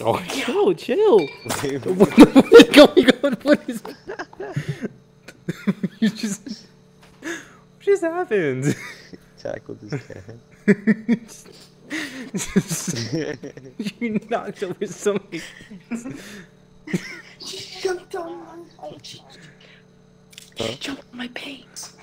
Oh, chill, chill. Going on? What is? you just. What just happened? tackled his cat. you knocked over somebody. She jumped on my. Oh, she Huh? jumped on my pants.